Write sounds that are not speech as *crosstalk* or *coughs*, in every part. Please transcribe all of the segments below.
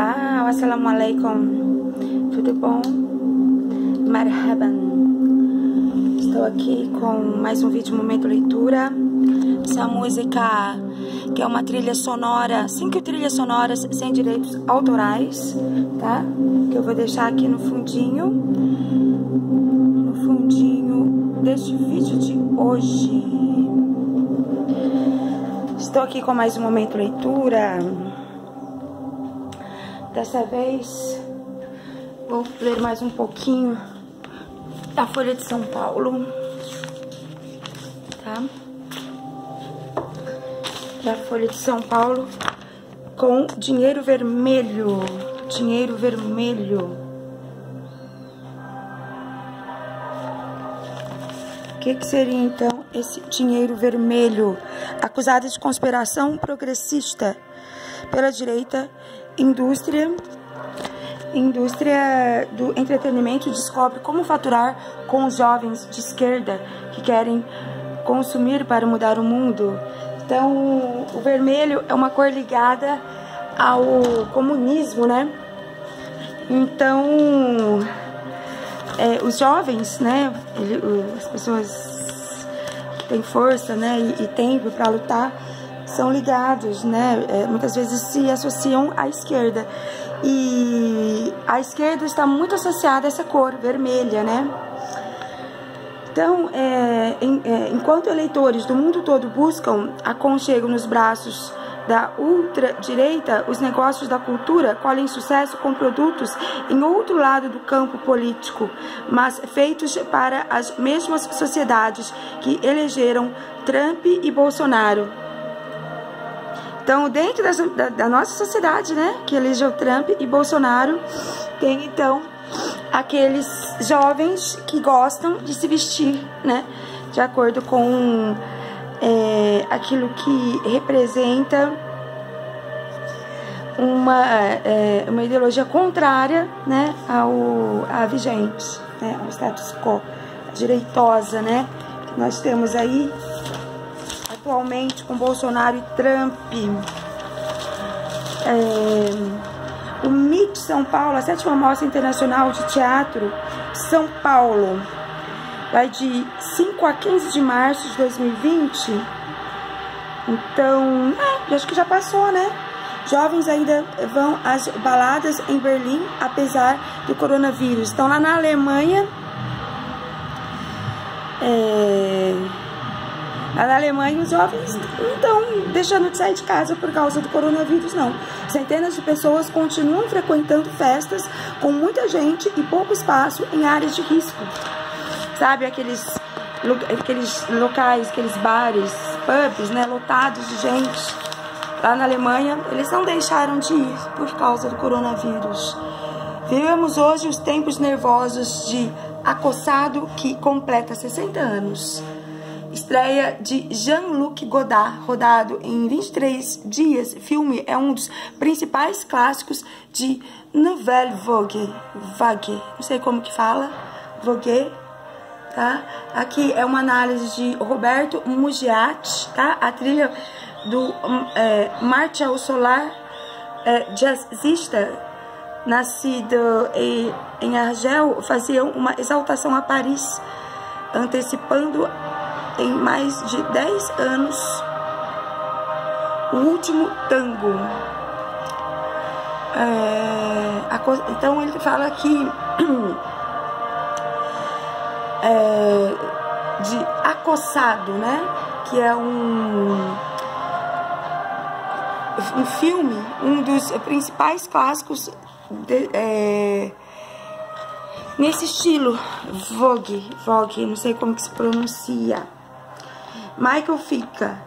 Olá, assalamu alaikum. Tudo bom? Marhaban. Estou aqui com mais um vídeo Momento Leitura. Essa música que é uma trilha sonora, cinco trilhas sonoras sem direitos autorais, tá? Que eu vou deixar aqui no fundinho. No fundinho deste vídeo de hoje. Estou aqui com mais um Momento Leitura. Dessa vez vou ler mais um pouquinho da Folha de São Paulo, tá? Da Folha de São Paulo com dinheiro vermelho, dinheiro vermelho. O que, que seria então esse dinheiro vermelho? Acusado de conspiração progressista pela direita indústria indústria do entretenimento descobre como faturar com os jovens de esquerda que querem consumir para mudar o mundo. Então, o vermelho é uma cor ligada ao comunismo, né? Então, é, os jovens, né? Ele, as pessoas que têm força, né? E, e tempo para lutar são ligados, né? É, muitas vezes se associam à esquerda. E a esquerda está muito associada a essa cor vermelha, né? Então, é, em, é, enquanto eleitores do mundo todo buscam aconchego nos braços da ultradireita, os negócios da cultura colhem sucesso com produtos em outro lado do campo político, mas feitos para as mesmas sociedades que elegeram Trump e Bolsonaro. Então, dentro da, da, nossa sociedade, né, que elegeu Trump e Bolsonaro, tem então aqueles jovens que gostam de se vestir, né, de acordo com é, aquilo que representa uma, é, uma ideologia contrária, né, ao a vigente, né, ao status quo, direitosa, né, que nós temos aí atualmente com Bolsonaro e Trump. É, o MIT São Paulo, a sétima Mostra Internacional de Teatro São Paulo, vai de 5 a 15 de março de 2020. Então, é, acho que já passou, né? Jovens ainda vão às baladas em Berlim, apesar do coronavírus. Estão lá na Alemanha. É na Alemanha, os jovens não estão deixando de sair de casa por causa do coronavírus, não. Centenas de pessoas continuam frequentando festas com muita gente e pouco espaço em áreas de risco. Sabe, aqueles, aqueles locais, aqueles bares, pubs, né, lotados de gente. Lá na Alemanha, eles não deixaram de ir por causa do coronavírus. Vivemos hoje os tempos nervosos de acossado que completa 60 anos. Estreia de Jean-Luc Godard, rodado em 23 dias. Filme é um dos principais clássicos de Nouvelle Vogue. Vague, não sei como que fala. Vogue, tá? Aqui é uma análise de Roberto Mugiati, tá? A trilha do é, Martial Solar, é, jazzista, nascido em Argel, fazia uma exaltação a Paris, antecipando em mais de 10 anos o último tango. É, então ele fala que *clears throat* é, de acossado, né? Que é um, um filme, um dos principais clássicos de, é, nesse estilo Vogue, Vogue, não sei como que se pronuncia. Michael fica,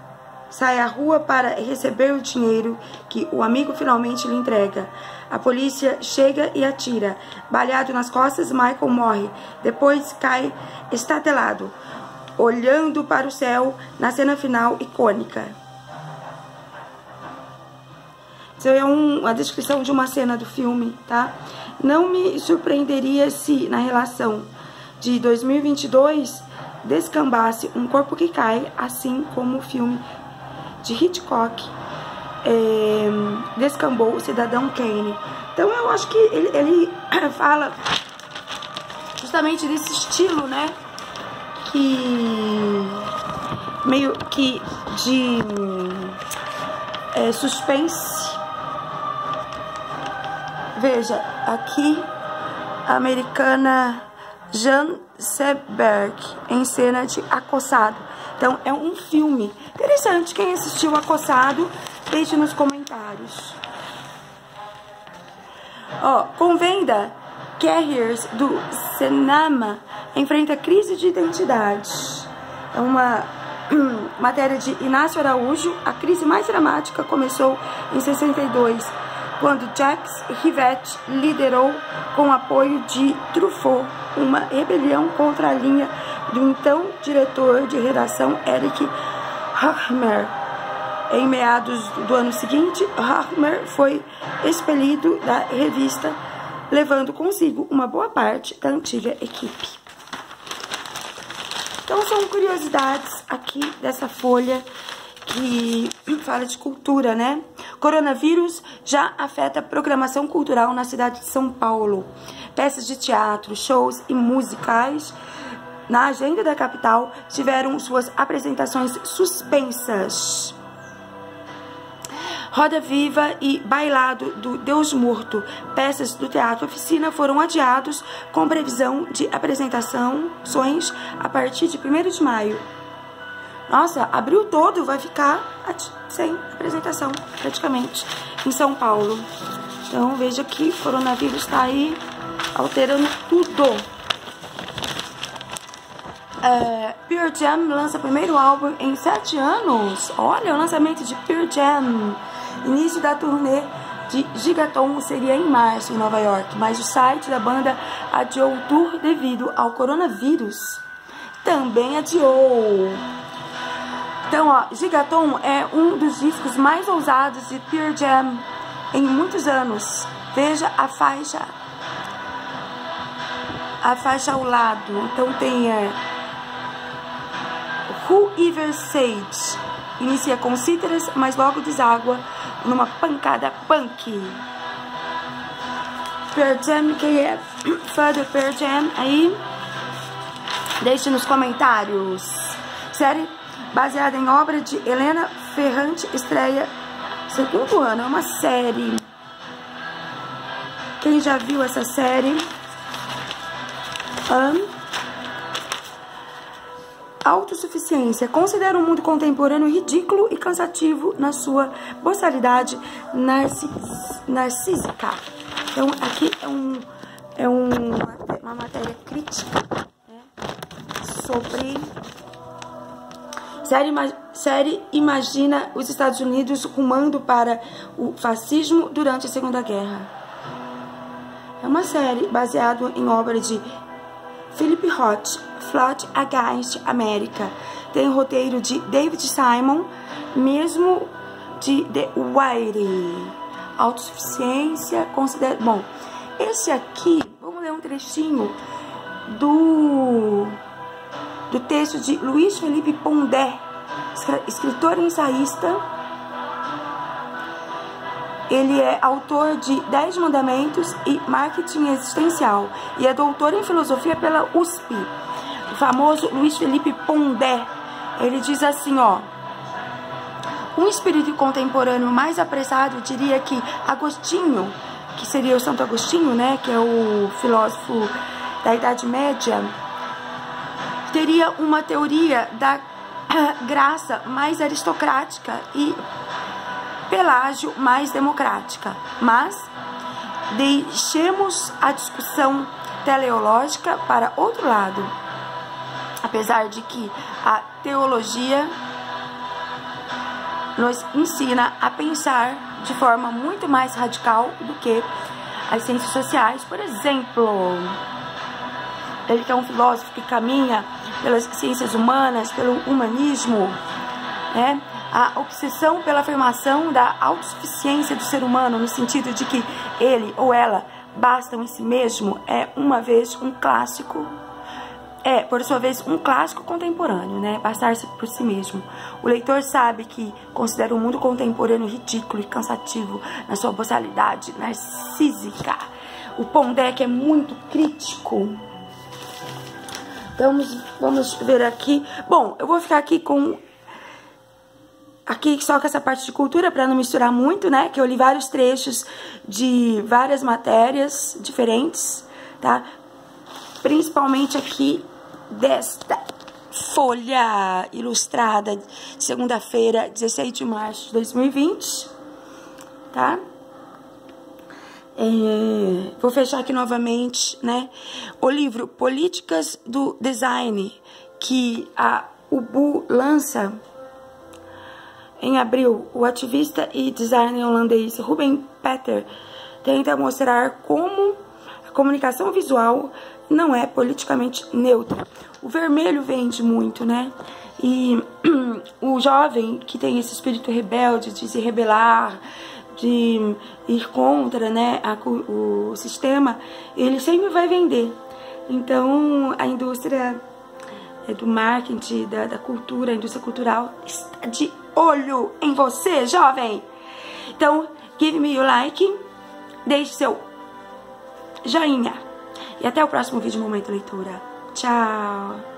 sai à rua para receber o dinheiro que o amigo finalmente lhe entrega. A polícia chega e atira. Balhado nas costas, Michael morre. Depois cai estatelado, olhando para o céu na cena final icônica. Isso é um, uma descrição de uma cena do filme, tá? Não me surpreenderia se, na relação de 2022, descambasse um corpo que cai, assim como o filme de Hitchcock é, descambou o cidadão Kane. Então eu acho que ele, ele *coughs* fala justamente desse estilo, né? Que meio que de é, suspense. Veja, aqui a americana Jan Seberg em cena de Acossado. Então é um filme interessante. Quem assistiu Acossado, deixe nos comentários. Ó, com venda, Carriers do Senama enfrenta crise de identidade. É uma *clears throat* matéria de Inácio Araújo. A crise mais dramática começou em 62, quando Jacques Rivette liderou, com apoio de Truffaut, uma rebelião contra a linha do então diretor de redação Eric Hachmer. Em meados do ano seguinte, Hachmer foi expelido da revista, levando consigo uma boa parte da antiga equipe. Então são curiosidades aqui dessa folha que fala de cultura, né? Coronavírus já afeta a programação cultural na cidade de São Paulo. Peças de teatro, shows e musicais na agenda da capital tiveram suas apresentações suspensas. Roda Viva e Bailado do Deus Morto, peças do Teatro Oficina, foram adiados com previsão de apresentações a partir de 1 de maio. Nossa, abril todo vai ficar sem apresentação, praticamente, em São Paulo. Então, veja que o coronavírus está aí alterando tudo. É, Pure Jam lança primeiro álbum em sete anos. Olha, o lançamento de Pure Jam. Início da turnê de Gigaton seria em março em Nova York, mas o site da banda adiou o tour devido ao coronavírus. Também adiou. Então, ó, Gigaton é um dos discos mais ousados de Pure Jam em muitos anos. Veja a faixa a faixa ao lado. Então tem é, Who Ever Sage. Inicia com cítaras, mas logo deságua numa pancada punk. Pearl Jam, quem é fã do Pearl Jam aí? Deixe nos comentários. Série baseada em obra de Helena Ferrante, estreia segundo ano. É uma série. Quem já viu essa série? Um, autossuficiência. Considera o mundo contemporâneo ridículo e cansativo na sua boçalidade narcísica. Então, aqui é, um, é um, uma matéria crítica né, sobre. Série, série imagina os Estados Unidos rumando para o fascismo durante a Segunda Guerra. É uma série baseada em obra de Philip Roth, Flat Against America. Tem o roteiro de David Simon, mesmo de The Wire. Autossuficiência, considera... Bom, esse aqui, vamos ler um trechinho do, do texto de Luiz Felipe Pondé, escritor e ensaísta. Ele é autor de Dez Mandamentos e Marketing Existencial e é doutor em filosofia pela USP o famoso Luiz Felipe Pondé. Ele diz assim, ó. Um espírito contemporâneo mais apressado diria que Agostinho, que seria o Santo Agostinho, né, que é o filósofo da Idade Média, teria uma teoria da *clears throat* graça mais aristocrática e Pelágio mais democrática. Mas deixemos a discussão teleológica para outro lado apesar de que a teologia nos ensina a pensar de forma muito mais radical do que as ciências sociais, por exemplo. Ele que é um filósofo que caminha pelas ciências humanas, pelo humanismo, né? A obsessão pela afirmação da autossuficiência do ser humano, no sentido de que ele ou ela bastam em si mesmo, é uma vez um clássico é, por sua vez, um clássico contemporâneo, né? Passar-se por si mesmo. O leitor sabe que considera o mundo contemporâneo ridículo e cansativo na sua boçalidade narcísica. O Pondé é muito crítico. Vamos, vamos ver aqui. Bom, eu vou ficar aqui com aqui só com essa parte de cultura para não misturar muito, né? Que eu li vários trechos de várias matérias diferentes, tá? Principalmente aqui desta folha ilustrada, segunda-feira, 16 de março de 2020, tá? É, vou fechar aqui novamente, né? O livro Políticas do Design, que a UBU lança em abril, o ativista e designer holandês Ruben Peter tenta mostrar como a comunicação visual não é politicamente neutra. O vermelho vende muito, né? E *clears throat* o jovem que tem esse espírito rebelde de se rebelar, de ir contra né, a, o sistema, ele sempre vai vender. Então, a indústria é, do marketing, da, da cultura, a indústria cultural está de olho em você, jovem. Então, give me your like, deixe seu joinha. E até o próximo vídeo Momento Leitura. Tchau!